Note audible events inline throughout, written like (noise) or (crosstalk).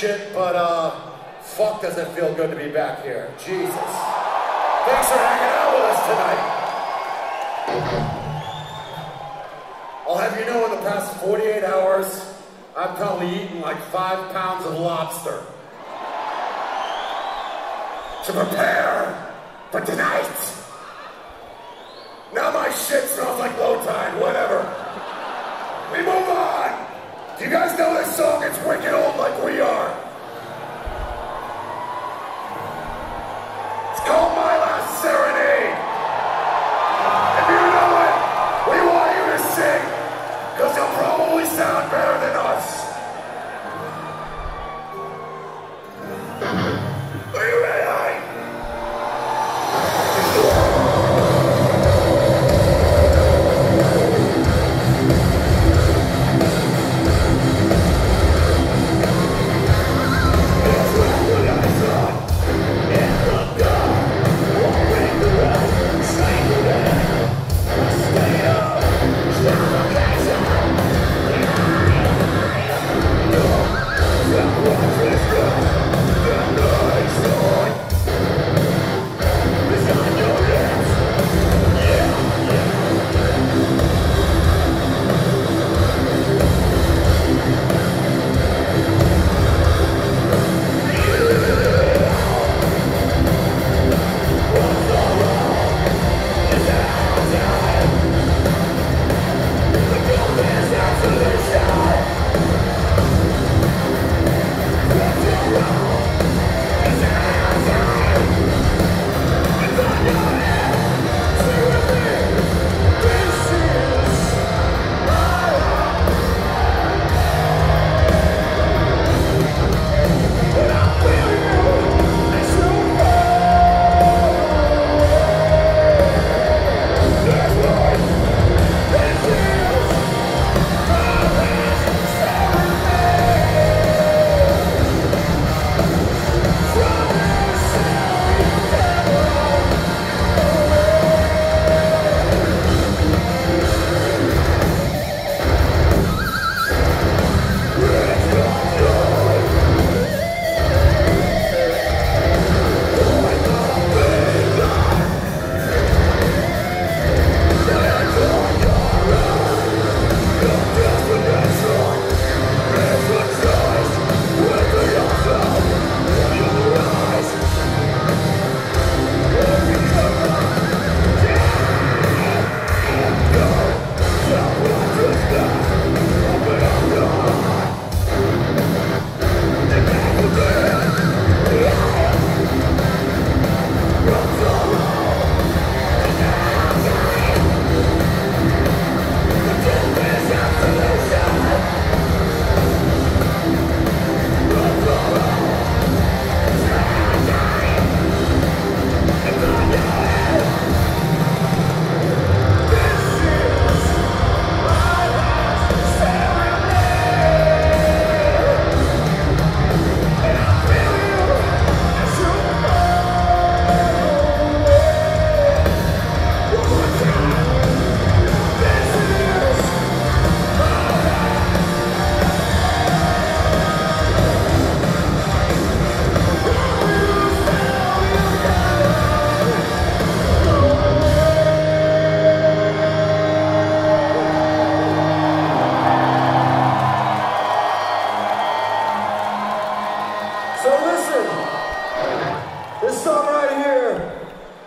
shit, but uh, fuck does it feel good to be back here. Jesus. Thanks for hanging out with us tonight. I'll have you know in the past 48 hours, I've probably eaten like five pounds of lobster. To prepare for tonight.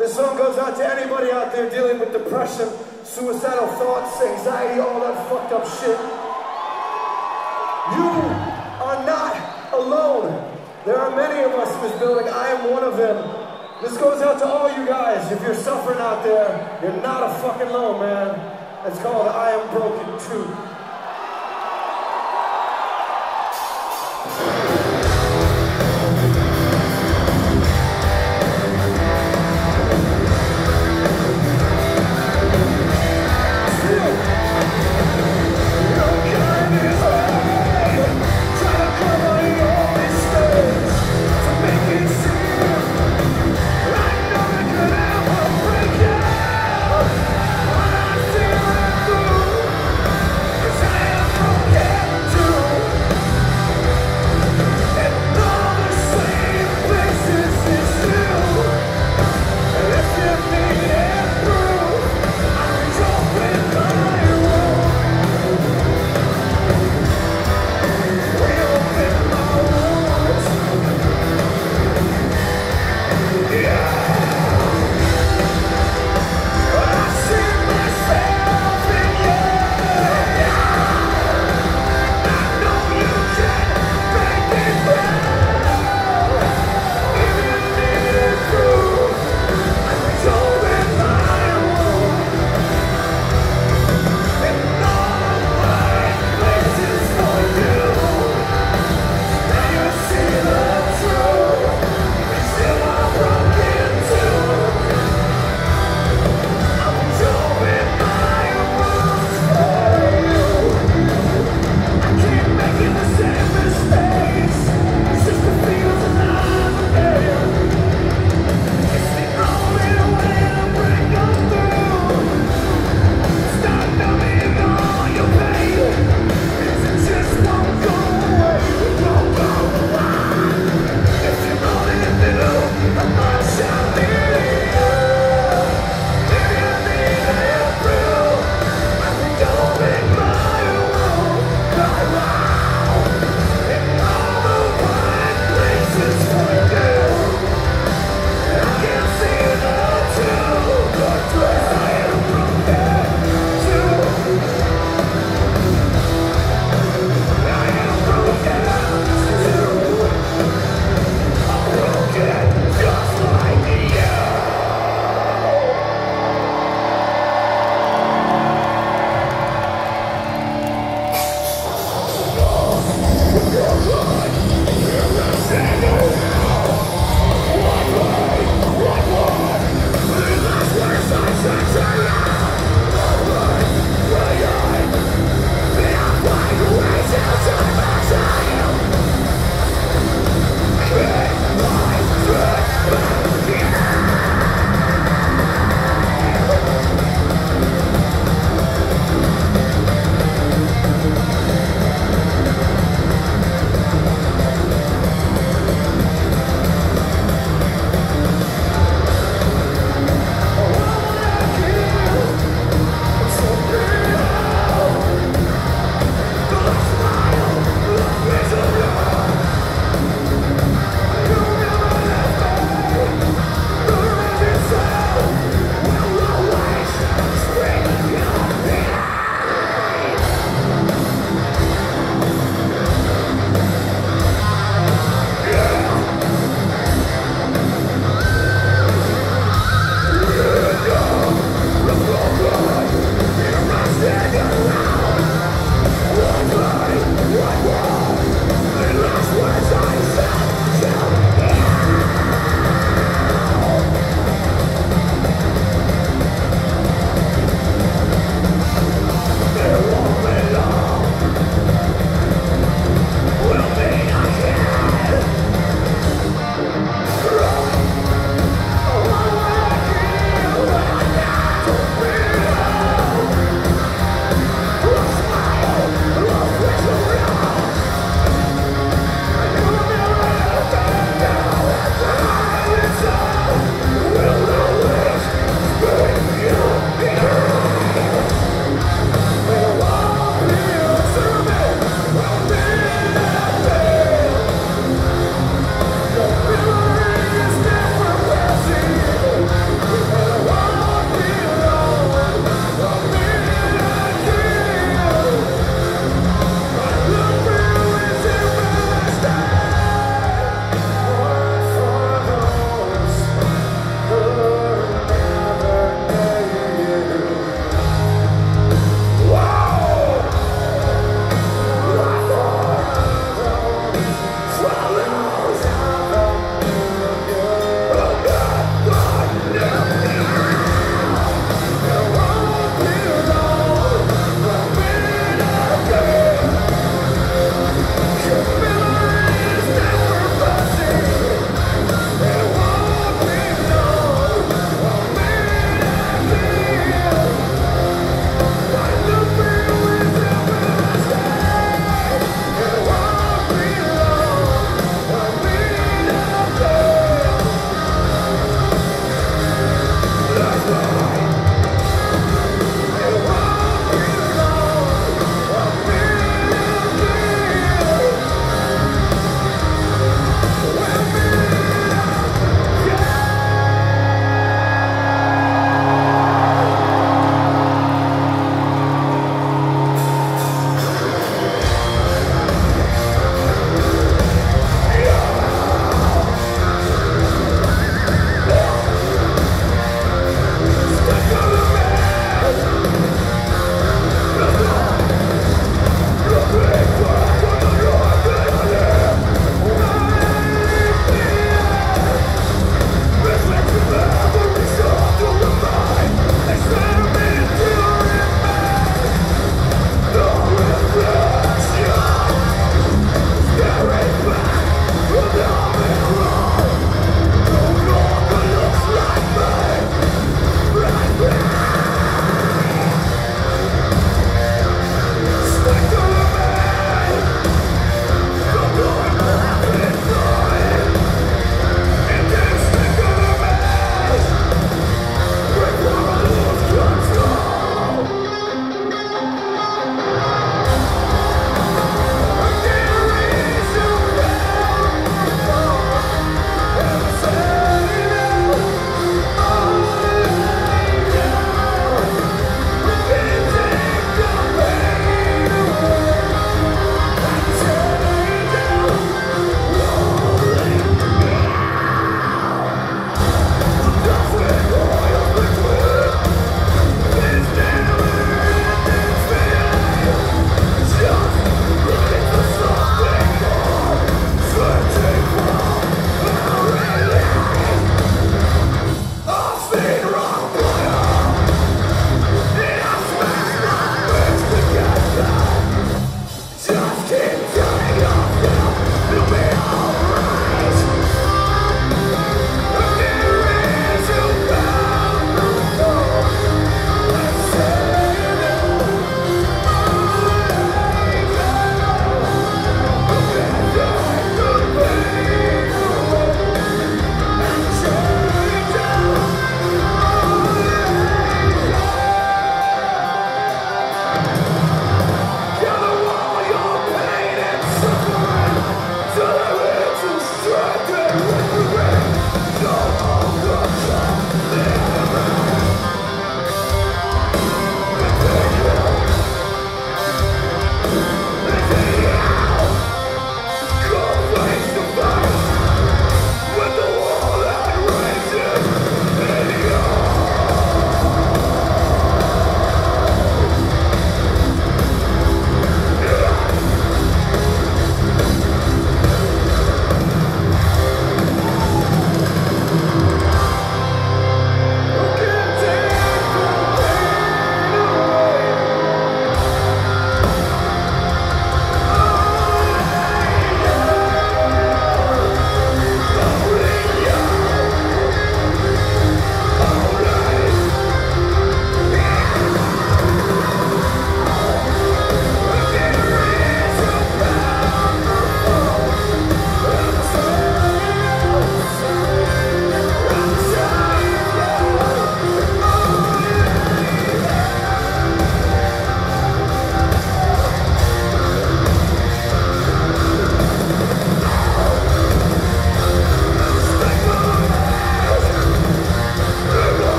This song goes out to anybody out there dealing with depression, suicidal thoughts, anxiety, all that fucked up shit. You are not alone. There are many of us in this building. I am one of them. This goes out to all you guys. If you're suffering out there, you're not a fucking alone, man. It's called I Am Broken Too.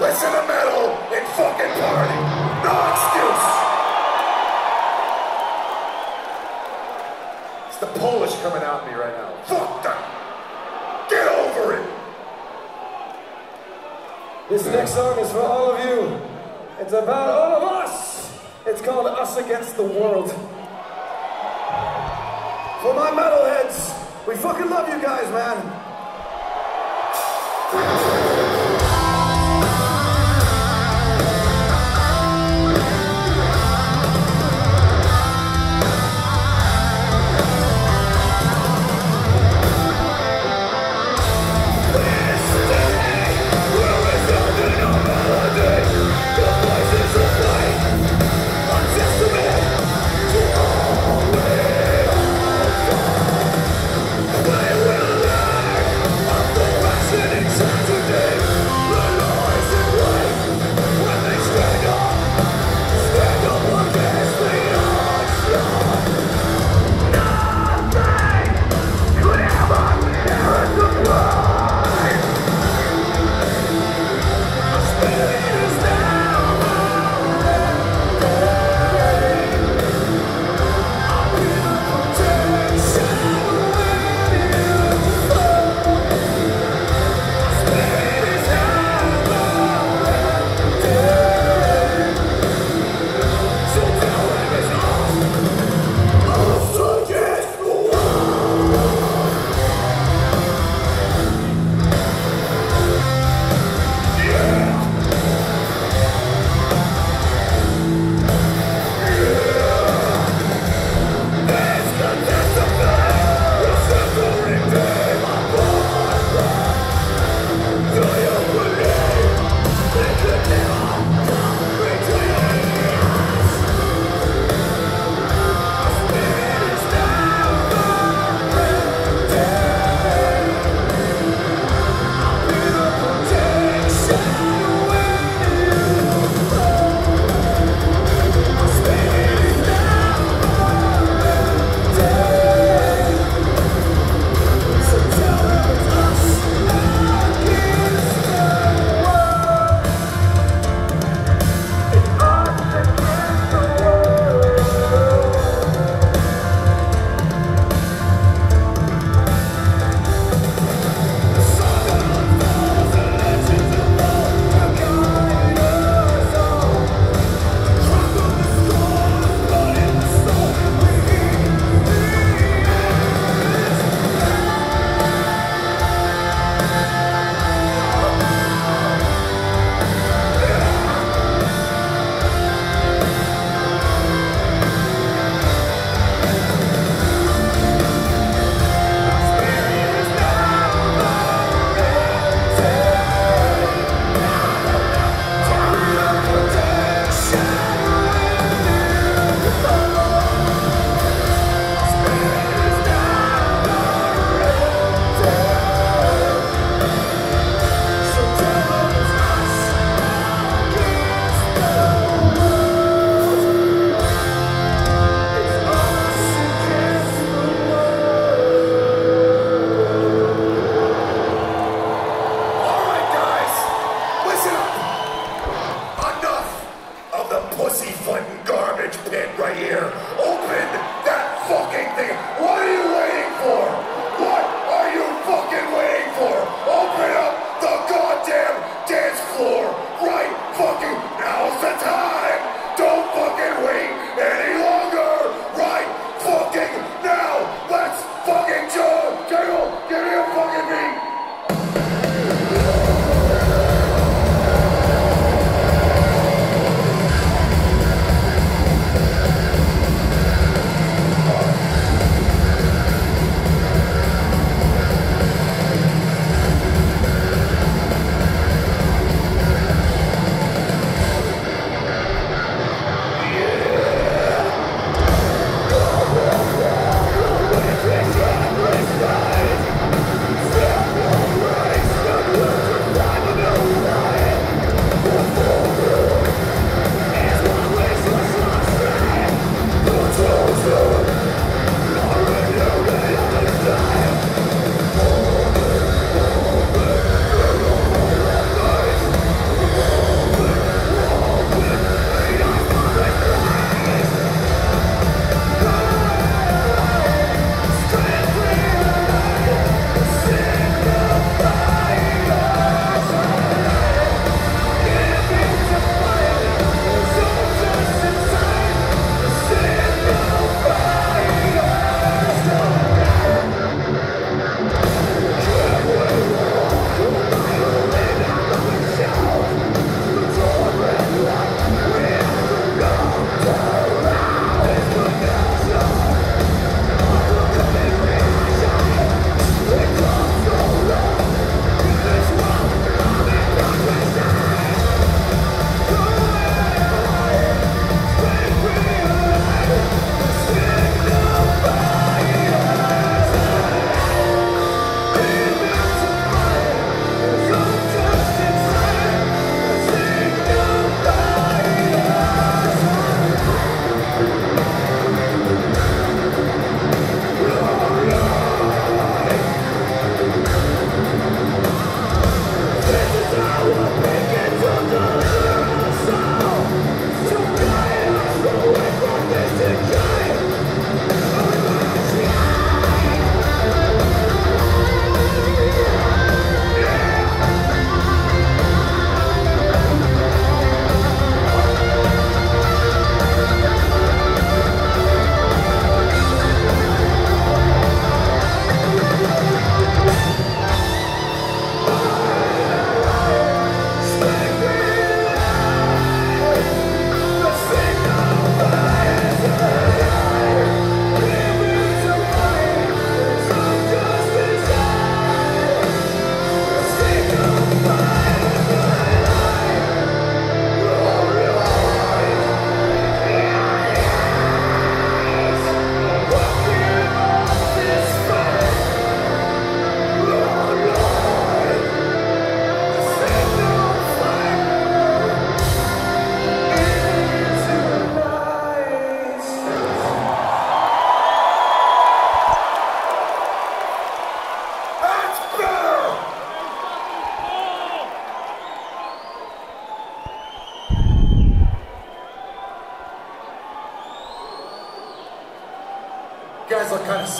Listen to metal, and fucking party. No excuse. It's the Polish coming out at me right now. Fuck them. Get over it. This next song is for all of you. It's about all of us. It's called Us Against the World. For my metalheads, we fucking love you guys, man.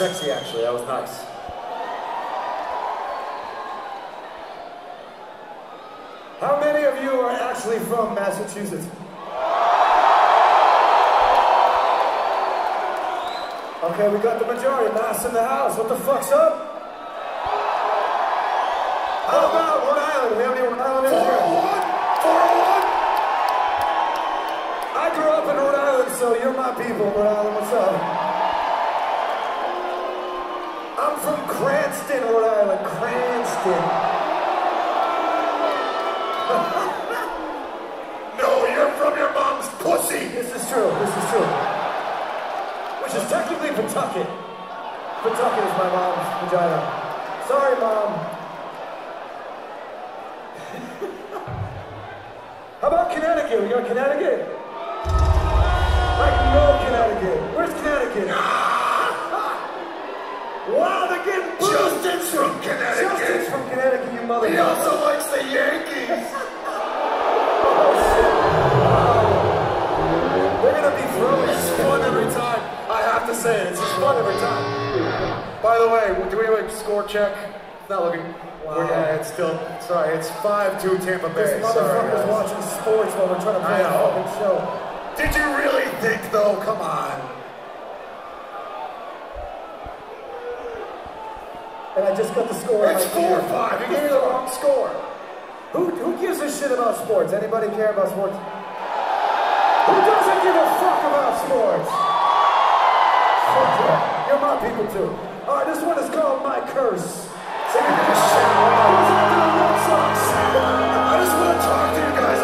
Sexy, actually. That was nice. How many of you are actually from Massachusetts? Okay, we got the majority. Mass in the house. What the fuck's up? How about Rhode Island? We have any Rhode Islanders here? 401! 401! I grew up in Rhode Island, so you're my people, Rhode (laughs) No, you're from your mom's pussy! This is true. This is true. Which is technically Pawtucket. Pawtucket is my mom's vagina. Sorry, mom. (laughs) How about Connecticut? We got Connecticut? He also likes the Yankees! They're gonna be throwing It's fun every time. I have to say it. It's just fun every time. By the way, do we have a score check? It's not looking. Wow. We're, yeah, it's still. Sorry, it's 5 2 Tampa Bay. This motherfucker's watching sports while we're trying to play a fucking show. Did you really think, though? Come on. And I just got the score. It's computer. 4 5. You gave me the score. Who, who gives a shit about sports? Anybody care about sports? Who doesn't give a fuck about sports? Fuck. You're my people too. Alright, this one is called My Curse. Can just shit? I just want to talk to you guys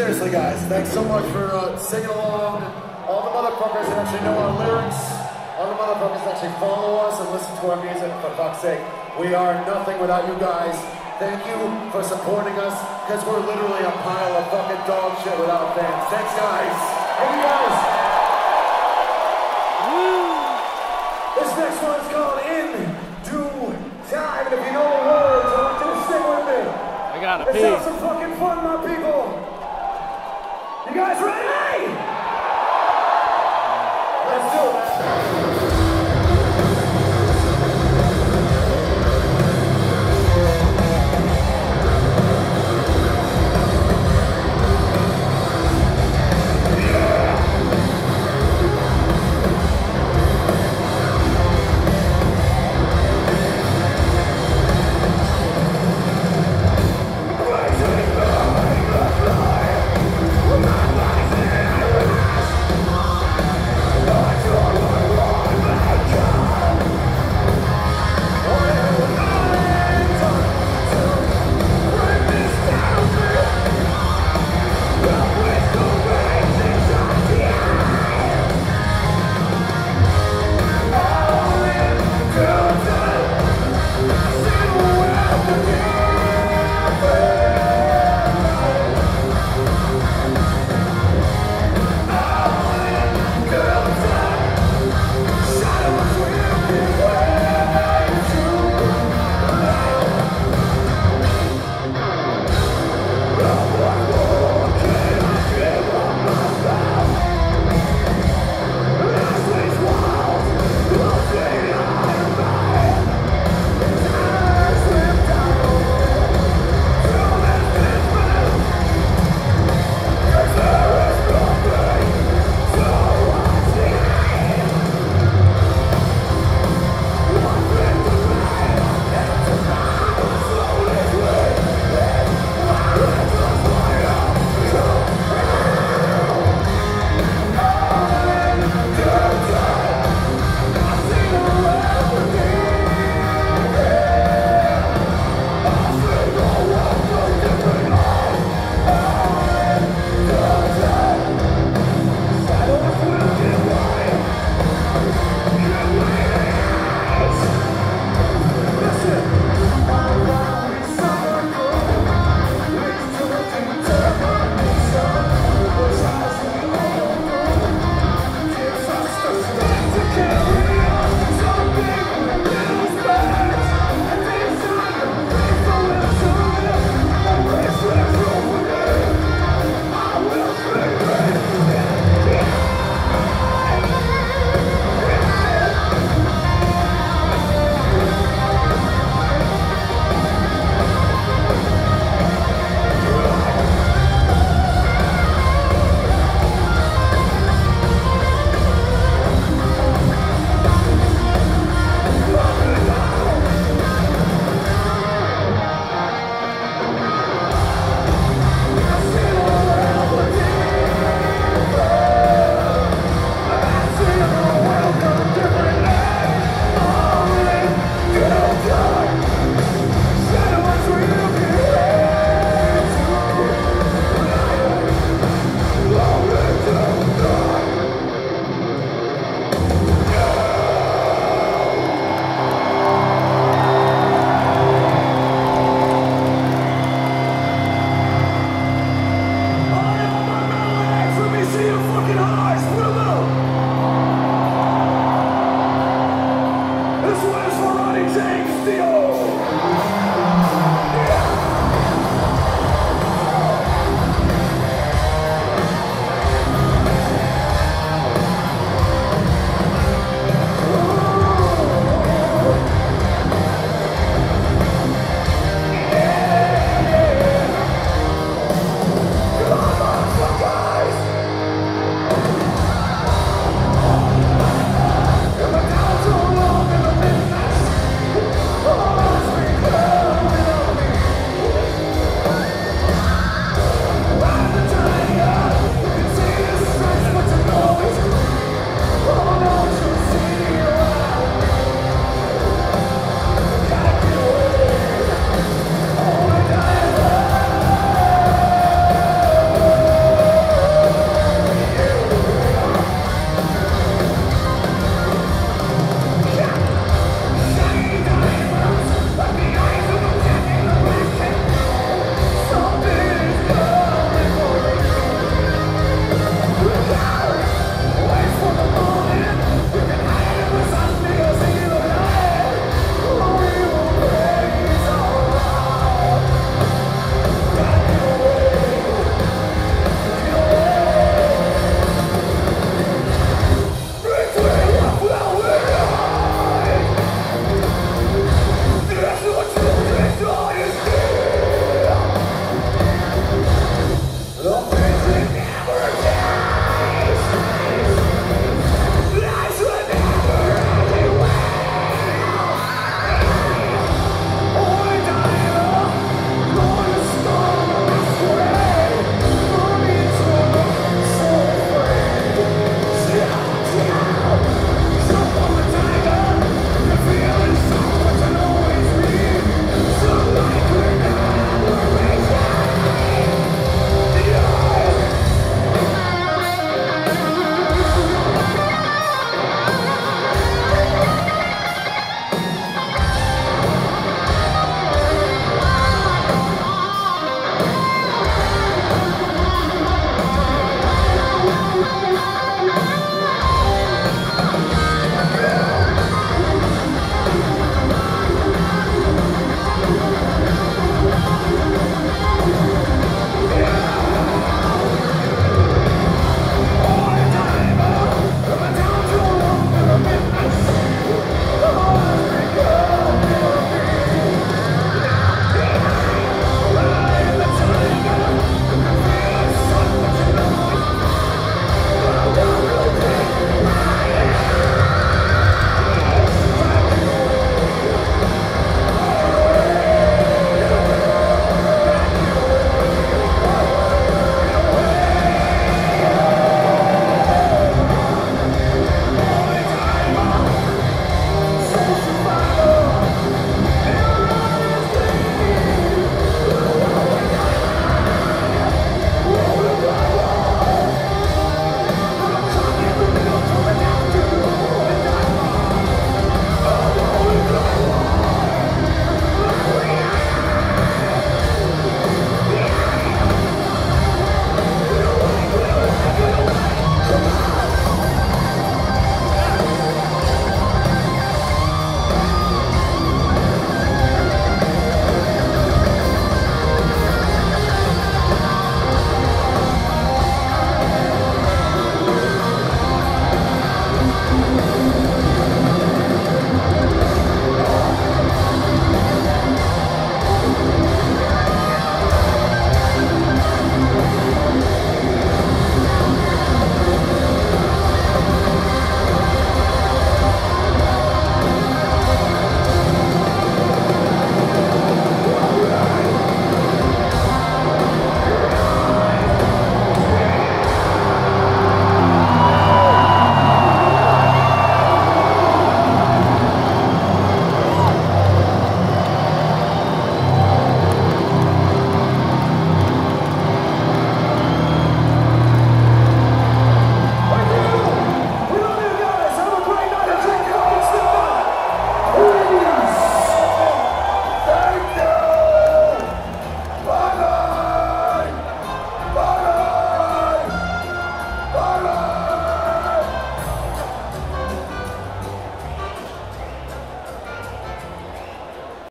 Seriously, guys, thanks so much for uh, singing along. All the motherfuckers that actually know our lyrics, all the motherfuckers that actually follow us and listen to our music, for fuck's sake. We are nothing without you guys. Thank you for supporting us, because we're literally a pile of fucking dog shit without fans. Thanks, guys. Hey guys! This next one's called In Due Time. And if you know the words, I want you to sing with me. I gotta Let's pee. have some fucking fun, guys ready?